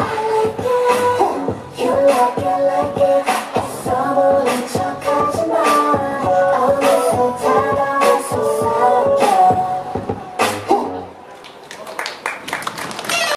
like it. You like it, like it.